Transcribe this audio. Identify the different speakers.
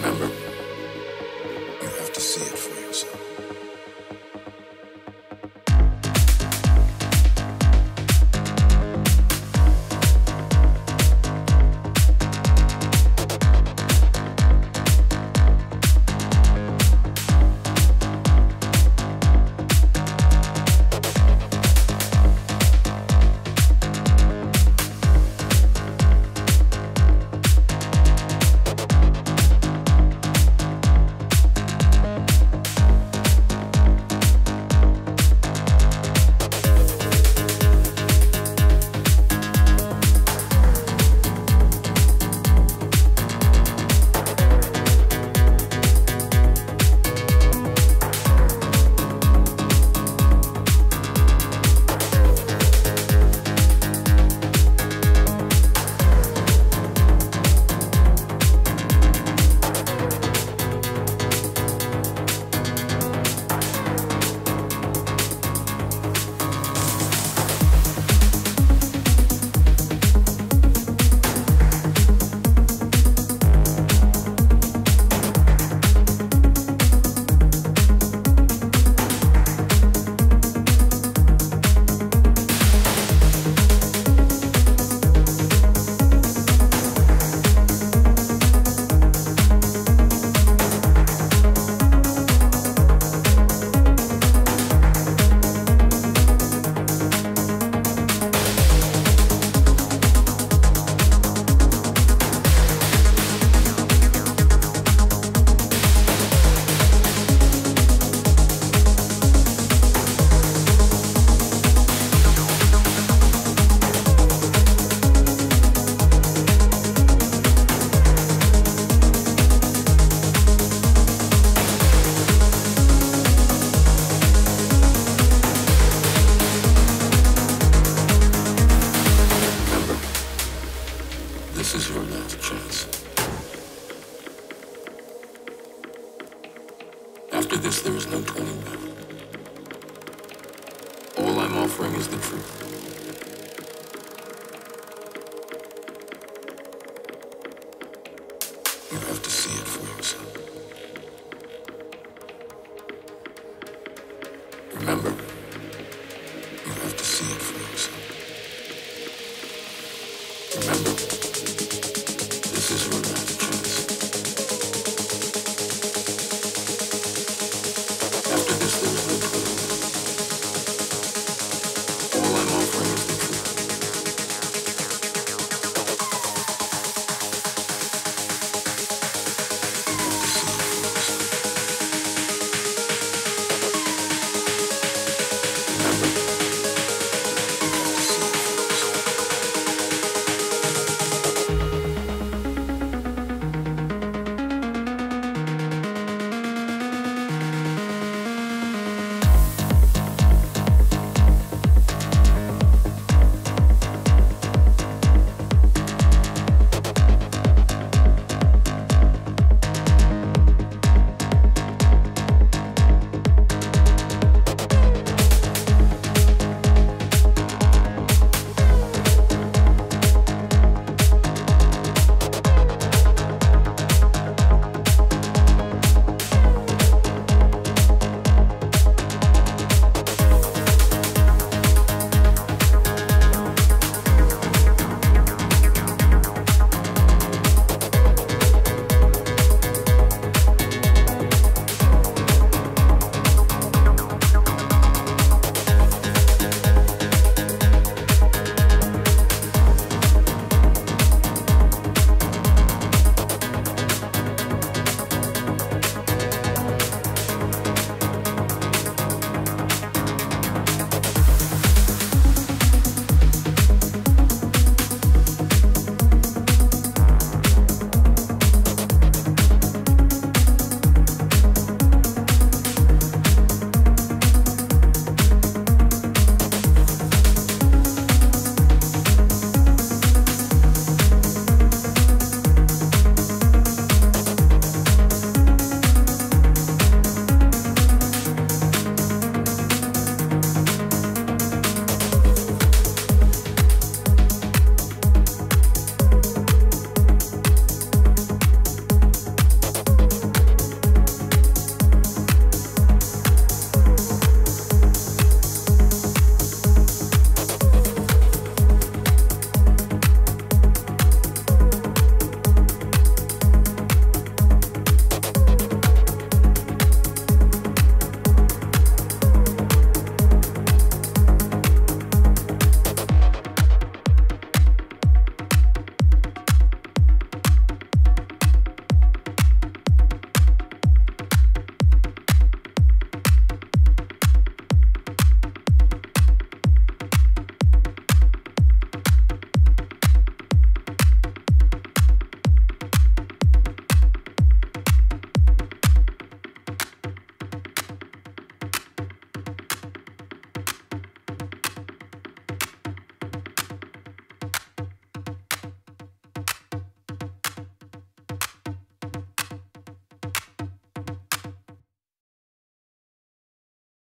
Speaker 1: remember All is the truth. You have to see it for yourself. Remember,